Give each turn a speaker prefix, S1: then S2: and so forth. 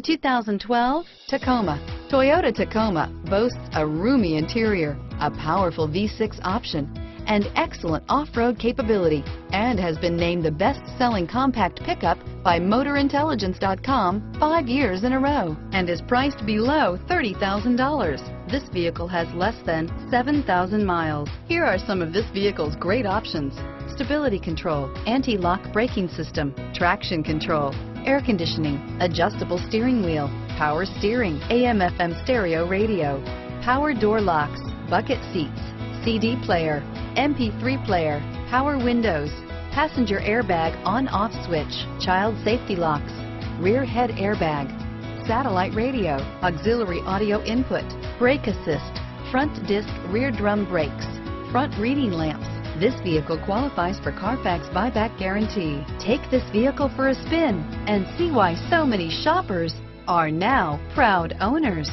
S1: 2012 Tacoma. Toyota Tacoma boasts a roomy interior, a powerful V6 option, and excellent off-road capability, and has been named the best-selling compact pickup by MotorIntelligence.com five years in a row, and is priced below $30,000. This vehicle has less than 7,000 miles. Here are some of this vehicle's great options. Stability control, anti-lock braking system, traction control, air conditioning, adjustable steering wheel, power steering, AM FM stereo radio, power door locks, bucket seats, CD player, MP3 player, power windows, passenger airbag on-off switch, child safety locks, rear head airbag, satellite radio, auxiliary audio input, brake assist, front disc rear drum brakes, front reading lamps. This vehicle qualifies for Carfax buyback guarantee. Take this vehicle for a spin and see why so many shoppers are now proud owners.